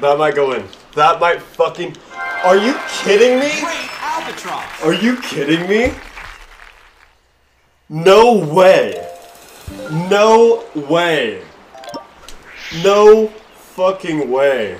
That might go in. That might fucking. Are you kidding me? Great albatross. Are you kidding me? No way. No way. No fucking way.